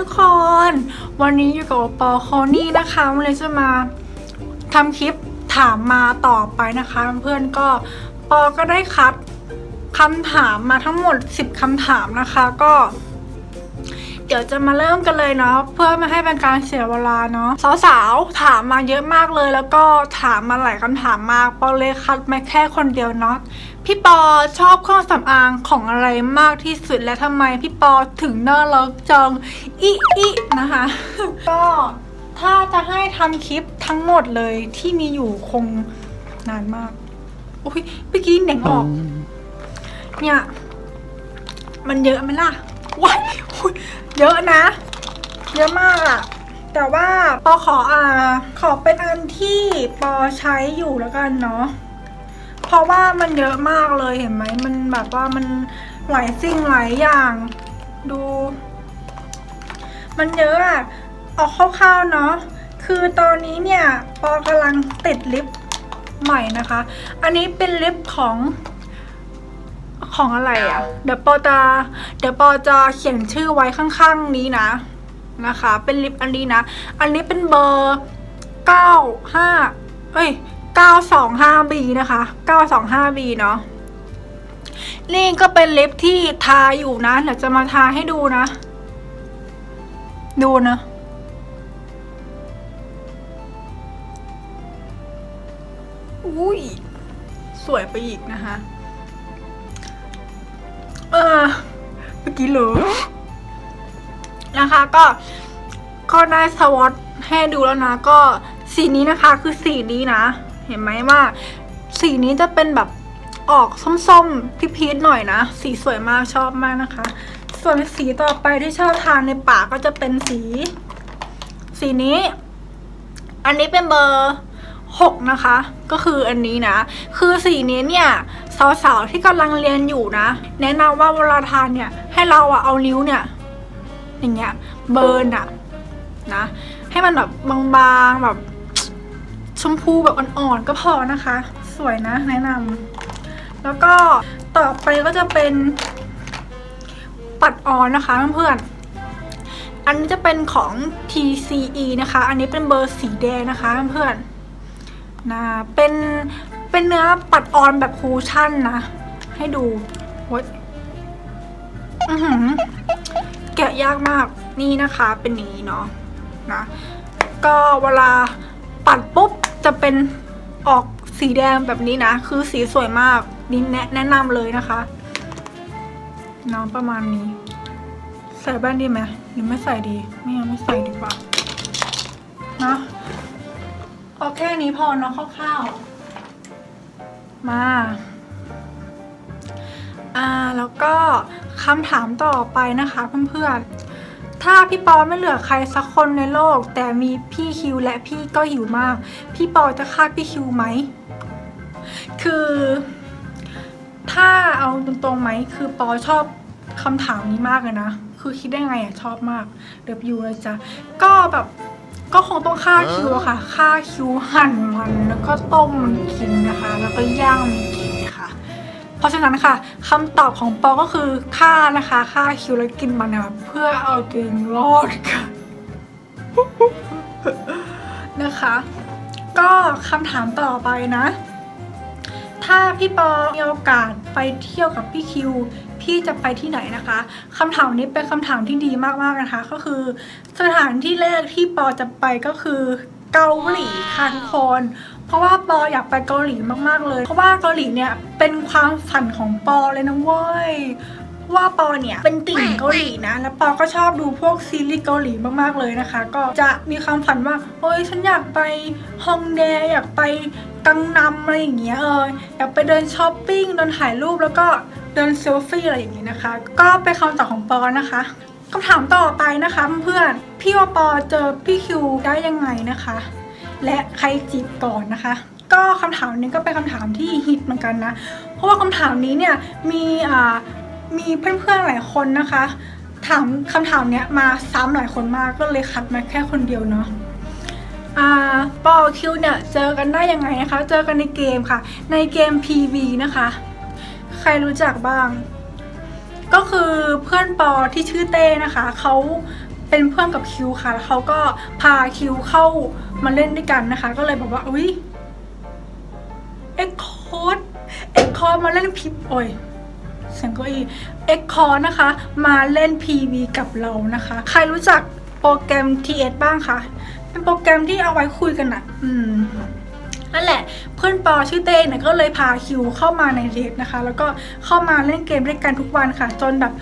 ทุกคน วันนี้อยู่กับปอคอนี่นะคะวันนี้จะมาทำคลิปถามมาต่อไปนะคะเพื่อนๆก็ปอก็ได้คัดคำถามมาทั้งหมด 10คำถามนะคะ ก็ เดี๋ยวจะมาเริ่มกันเลยเนาะเพื่อไม่ให้เป็นการเสียเวลาเนาะสาวๆถามมาเยอะมากเลย แล้วก็ถามมาหลายคำถามมากปอเลยคัดมาแค่คนเดียวเนาะพี่ปอชอบเครื่องสำอางของอะไรมากที่สุดและทำไมพี่ปอถึงน่ารักจังอีอีนะคะ ก็ถ้าจะให้ทำคลิปทั้งหมดเลยที่มีอยู่คงนานมากโอ้ยเมื่อกี้เหน่งออก เนี่ย มันเยอะไหมล่ะว้ายอุ๊ย เยอะนะ เยอะมากอะแต่ว่าปอขออ่าขอเป็นอันที่ปอใช้อยู่แล้วกันเนาะเพราะว่ามันเยอะมากเลยเห็นไหมมันแบบว่ามันหลายสิ่งหลายอย่างดู มันเยอะอะเอาคร่าวๆเนาะคือตอนนี้เนี่ยปอกำลังติดลิปใหม่นะคะ อันนี้เป็นลิปของ ของอะไรอะ่ะเดี๋ยวปอจะเดี๋ยวปอจะเขียนชื่อไว้ข้างๆนี้นะนะคะ เป็นลิปอันนี้นะ อันนี้เป็นเบอร์เก้าห้าเอ้ยเก้าสองห้าบีนะคะเก้าสองห้าบีเนาะนี่ก็เป็นลิปที่ทาอยู่นะเดี๋ยวจะมาทาให้ดูนะ ดูนะ อุ้ย สวยไปอีกนะคะ เออเมื่อกี้เหรอนะคะก็ก็ได้สวอตให้ดูแล้วนะ ก็สีนี้นะคะคือสีนี้นะ เห็นไหมว่า สีนี้จะเป็นแบบออกส้มๆพีชๆหน่อยนะ สีสวยมากชอบมากนะคะ ส่วนสีต่อไปที่ชอบทานในปากก็จะเป็นสี สีนี้ อันนี้เป็นเบอร์ หกนะคะ ก็คืออันนี้นะ คือสีนี้เนี่ยสาวๆที่กำลังเรียนอยู่นะ แนะนำว่าเวลาทานเนี่ย ให้เราอะเอานิ้วเนี่ย อย่างเงี้ยเบิร์นอะนะ ให้มันแบบบางๆแบบชมพูแบบอ่อนๆก็พอนะคะ สวยนะ แนะนำแล้วก็ต่อไปก็จะเป็นปัดออนนะคะเพื่อนๆอันนี้จะเป็นของ TCE นะคะ อันนี้เป็นเบอร์สีแดงนะคะเพื่อนๆ นะเป็น เป็นเนื้อปัดออนแบบคูชั่นนะ ให้ดูโอ๊ยอือหือแกะยากมาก นี่นะคะ เป็นนี้เนาะ นะ ก็เวลาปัดปุ๊บ จะเป็นออกสีแดงแบบนี้นะ คือสีสวยมาก นี่แนะนำเลยนะคะน้องประมาณนี้ ใส่แว่นดีไหมหรือไม่ใส่ดี ไม่ยังไม่ใส่ดีกว่า นะ เอาแค่นี้พอเนาะคร่าวๆ มา อ่า แล้วก็คำถามต่อไปนะคะเพื่อนๆ ถ้าพี่ปอไม่เหลือใครสักคนในโลก แต่มีพี่คิวและพี่ก็หิวมาก พี่ปอจะฆ่าพี่คิวไหม คือ ถ้าเอาตรงๆไหม คือปอชอบคำถามนี้มากเลยนะ คือคิดได้ไงอะชอบมาก เดี๋ยวยูเลยจ้ะ ก็แบบ ก็คงต้องฆ่าคิวอะค่ะฆ่าคิวหั่นมันแล้วก็ต้มมันกินนะคะ แล้วก็ย่างมันกินนะคะเพราะฉะนั้นค่ะคำตอบของปอก็คือฆ่านะคะฆ่าคิวแล้วกินมันนะคะเพื่อเอาตัวเองรอดค่ะนะคะ ก็คำถามต่อไปนะ ถ้าพี่ปอมีโอกาสไปเที่ยวกับพี่คิว พี่จะไปที่ไหนนะคะคำถามนี้เป็นคำถามที่ดีมากๆนะคะ ก็คือสถานที่แรกที่ปอจะไปก็คือเกาหลีค่ะทุกคนเพราะว่าปออยากไปเกาหลีมากๆเลย เพราะว่าเกาหลีเนี่ยเป็นความฝันของปอเลยนะเว้ยว่าปอเนี่ยเป็นติ่งเกาหลีนะ แล้วปอก็ชอบดูพวกซีรีส์เกาหลีมากๆเลยนะคะ ก็จะมีความฝันว่าเฮ้ยฉันอยากไปฮองแดอยากไปกังนำอะไรอย่างเงี้ยเอออยากไปเดินช้อปปิ้งเดินถ่ายรูปแล้วก็ เดินเซลฟี่อะไรอย่างงี้นะคะ ก็เป็นคำตอบของปอนะคะคำถามต่อไปนะคะเพื่อนพี่ว่าปอเจอพี่คิวได้ยังไงนะคะ และใครจีบก่อนนะคะ ก็คำถามนี้ก็เป็นคำถามที่ฮิตเหมือนกันนะ เพราะว่าคำถามนี้เนี่ยมีอ่ามีเพื่อนๆหลายคนนะคะ ถามคำถามเนี้ยมาซ้ำหลายคนมากก็เลยคัดมาแค่คนเดียวเนาะปอคิวเนี่ยเจอกันได้ยังไงนะคะ เจอกันในเกมค่ะ ในเกม PV นะคะ รรู้จักบ้าง ก็คือเพื่อนปอที่ชื่อเต้นะคะ เขาเป็นเพื่อนกับคิวค่ะ แล้วเขาก็พาคิวเข้ามาเล่นด้วยกันนะคะ ก็เลยบอกว่า อุ้ยเอ็กคอร์ดเอ็กคอร์ดมาเล่นพิบโอ้ยเสียงก็อีเอ็กคอร์นะคะ มาเล่น PV กับเรานะคะ ใครรู้จักโปรแกรม TS บ้างคะ เป็นโปรแกรมที่เอาไว้คุยกันอะอืม นั่นแหละเพื่อนปอชื่อเต้เนี่ยก็เลยพาคิวเข้ามาในเดทนะคะ แล้วก็เข้ามาเล่นเกมด้วยกันทุกวันค่ะ จนแบบ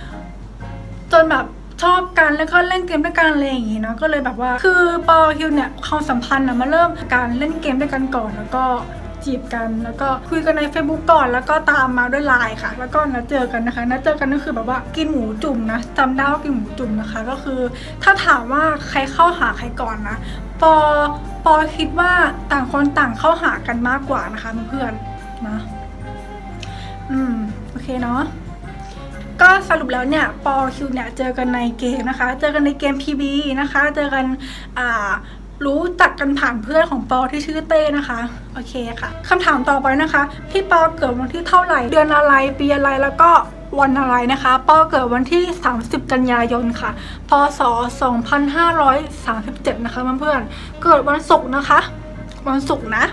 จนแบบชอบกันแล้วก็เล่นเกมด้วยกันอะไรอย่างงี้เนาะก็เลยแบบว่า คือปอคิวเนี่ยความสัมพันธ์อะมาเริ่มการเล่นเกมด้วยกันก่อนแล้วก็จีบกันแล้วก็คุยกันใน Facebook ก่อนแล้วก็ตามมาด้วยไลน์ค่ะ แล้วก็นัดเจอกันนะคะนัดเจอกันก็คือแบบว่ากินหมูจุ่มนะจำได้ว่ากินหมูจุ่มนะคะ ก็คือ ถ้าถามว่าใครเข้าหาใครก่อนนะ ปอปอคิดว่าต่างคนต่างเข้าหากันมากกว่านะคะเพื่อนๆนะอืมโอเคเนาะก็สรุปแล้วเนี่ยปอคิวเนี่ยเจอกันในเกมนะคะ เจอกันในเกม PB นะคะ เจอกันอ่ารู้จักกันผ่านเพื่อนของปอที่ชื่อเต้นะคะโอเคค่ะคำถามต่อไปนะคะ พี่ปอเกิดวันที่เท่าไหร่ เดือนอะไรปีอะไรแล้วก็ วันอะไรนะคะปอเกิดวันที่ 30 กันยายนค่ะ พศ 2537 นะคะเพื่อนๆเกิดวันศุกร์นะคะ วันศุกร์นะ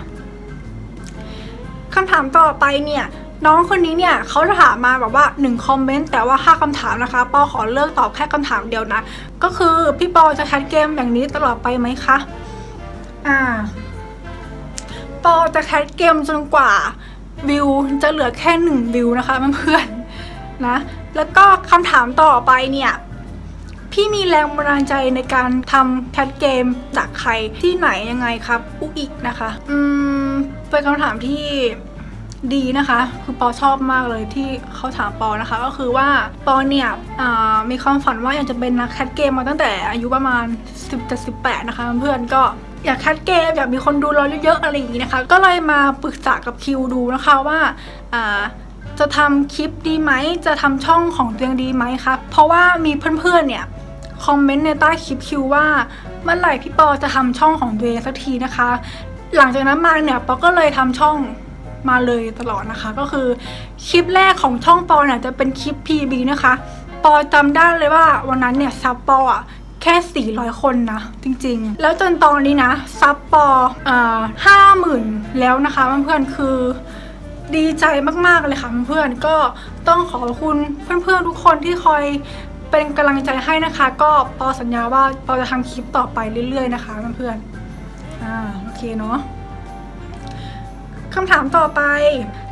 คำถามต่อไปเนี่ยน้องคนนี้เนี่ยเขาจะถามมาแบบว่า1คอมเมนต์แต่ว่า 5คำถามนะคะปอขอเลือกตอบแค่คำถามเดียวนะ ก็คือพี่ปอจะ cast เกมอย่างนี้ตลอดไปไหมคะอ่าปอจะ cast เกมจนกว่าวิวจะเหลือแค่หนึ่งวิวนะคะเพื่อนๆ นะ แล้วก็คำถามต่อไปเนี่ย พี่มีแรงบันดาลใจในการทำ cast เกมจากใครที่ไหนยังไงครับอุอีกนะคะ อืม เป็นคำถามที่ดีนะคะ คือปอชอบมากเลยที่เขาถามปอนะคะ ก็คือว่าปอเนี่ยมีความฝันว่าอยากจะเป็นนักแคสเกมมาตั้งแต่อายุประมาณ 10 18 นะคะ เพื่อนก็อยากแคสเกมอยากมีคนดูเราเยอะๆอะไรอย่างนี้นะคะ ก็เลยมาปรึกษากับคิวดูนะคะว่า จะทำคลิปดีไหม จะทำช่องของตัวเองดีไหมครับ เพราะว่ามีเพื่อนๆเนี่ยคอมเมนต์ในใต้คลิปคิวว่าเมื่อไหร่พี่ปอจะทำช่องของตัวเองสักทีนะคะ หลังจากนั้นมาเนี่ยปอก็เลยทำช่องมาเลยตลอดนะคะ ก็คือคลิปแรกของช่องปอเนี่ยจะเป็นคลิป PB นะคะ ปอจำได้เลยว่าวันนั้นเนี่ยซับปออะแค่ 400 คนนะ จริงๆ แล้วจนตอนนี้นะ ซับปออ่าห้าหมื่นแล้วนะคะเพื่อนๆคือ ดีใจมากๆเลยค่ะเพื่อนๆก็ต้องขอบคุณเพื่อนๆทุกคนที่คอยเป็นกำลังใจให้นะคะ ก็ปอสัญญาว่าปอจะทำคลิปต่อไปเรื่อยๆนะคะเพื่อนๆอ่าโอเคเนาะคำถามต่อไป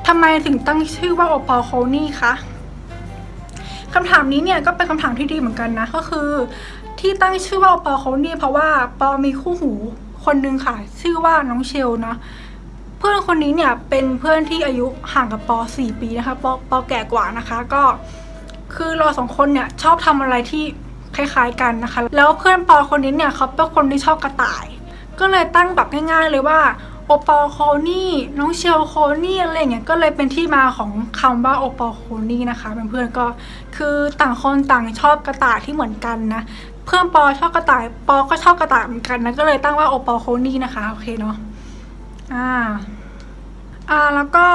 ทำไมถึงตั้งชื่อว่าโอปอลโคนี่คะคำถามนี้เนี่ยก็เป็นคำถามที่ดีเหมือนกันนะก็คือ ที่ตั้งชื่อว่าโอปอลโคนี่เพราะว่าปอมีคู่หูคนนึงค่ะ ชื่อว่าน้องเชลนะ เพื่อนคนนี้เนี่ยเป็นเพื่อนที่อายุห่างกับปอ4ปีนะคะปอปอแก่กว่านะคะก็คือเราสองคนเนี่ยชอบทำอะไรที่คล้ายๆกันนะคะ แล้วเพื่อนปอคนนี้เนี่ยเขาเป็นคนที่ชอบกระต่าย ก็เลยตั้งแบบง่าย ๆ เลยว่าโอปอโคนี่น้องเชลโคนี่อะไรเงี้ยก็เลยเป็นที่มาของคำว่าโอปอโคนี่นะคะเพื่อนๆก็คือต่างคนต่างชอบกระต่ายที่เหมือนกันนะ เพื่อนปอชอบกระต่ายปอก็ชอบกระต่ายเหมือนกันนะก็เลยตั้งว่าโอปอโคนี่นะคะโอเคเนาะ อ่าอ่าแล้วก็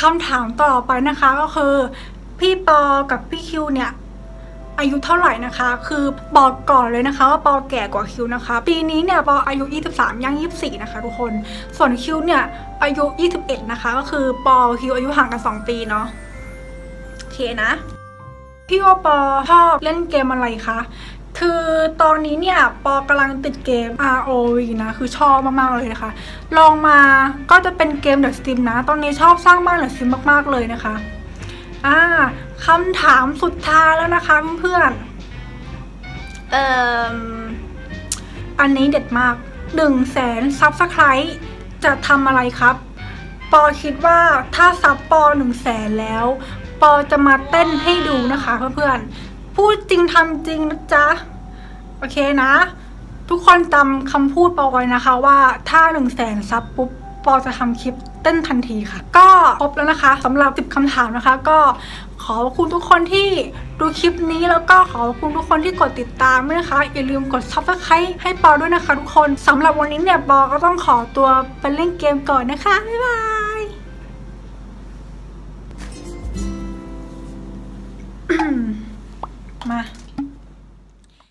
คำถามต่อไปนะคะก็คือ พี่ปอกับพี่คิวเนี่ยอายุเท่าไหร่นะคะ คือบอกก่อนเลยนะคะว่าปอแก่กว่าคิวนะคะ ปีนี้เนี่ยปออายุ 23ย่าง24 นะคะทุกคน ส่วนคิวเนี่ยอายุ 21 นะคะ ก็คือปอคิวอายุห่างกัน 2 ปีเนาะ โอเคนะ พี่ว่าปอชอบเล่นเกมอะไรคะ คือตอนนี้เนี่ยปอกำลังติดเกม ROV นะ คือชอบมาก ๆ เลยนะคะ ลองมาก็จะเป็นเกม The Sim นะ ตอนนี้ชอบสร้างบ้าน The Sim มาก ๆ เลยนะคะ อ่าคำถามสุดท้ายแล้วนะคะเพื่อนๆเอ่ออันนี้เด็ดมาก1นึ่งแสนซับสไครต์จะทำอะไรครับ ปอคิดว่าถ้าซับปอหนึ่งแสนแล้ว ปอจะมาเต้นให้ดูนะคะเพื่อนๆ พูดจริงทำจริงนะจ๊ะ โอเคนะ ทุกคนจำคำพูดปอไว้นะคะ ว่าถ้า1นึ่งแสนซับปุ๊บปอจะทำคลิปเต้นทันทีค่ะ ก็ครบแล้วนะคะสำหรับ 10คำถามนะคะ ก็ขอบคุณทุกคนที่ดูคลิปนี้แล้วก็ขอบคุณทุกคนที่กดติดตามด้วยนะคะ อย่าลืมกด subscribe ให้ปอด้วยนะคะทุกคนสำหรับวันนี้เนี่ยปอก็ต้องขอตัวไปเล่นเกมก่อนนะคะ บ๊ายบาย